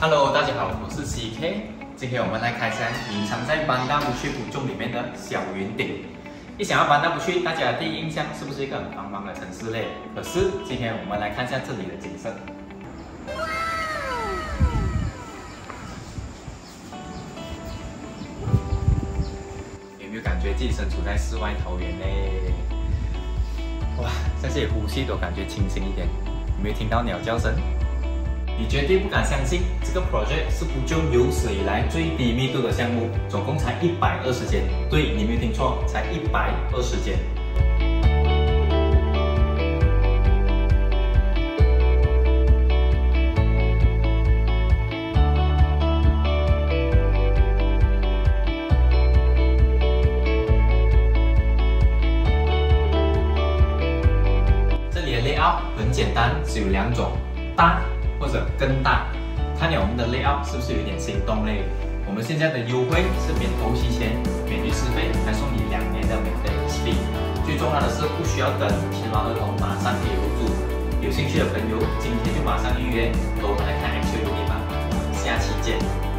Hello，大家好，我是 CK。今天我们来开箱隐藏在班达不去古中里面的小圆顶。一想到班达不去，大家的第一印象是不是一个很繁忙的城市嘞？可是今天我们来看一下这里的景色。有没有感觉自己身处在世外桃源嘞？哇，在这里呼吸都感觉清新一点。有没有听到鸟叫声？你绝对不敢相信，这个 project 是不就有史以来最低密度的项目，总共才一百二十间。对，你没有听错，才一百二十间。这里的 layout 很简单，只有两种，大。或者更大，看了我们的 layout 是不是有点心动嘞？我们现在的优惠是免头期钱、免律师费，还送你两年的免费 SP。最重要的是不需要等，签完合同马上可以入住。有兴趣的朋友，今天就马上预约，和我们来看 H 六 D 吧。我们下期见。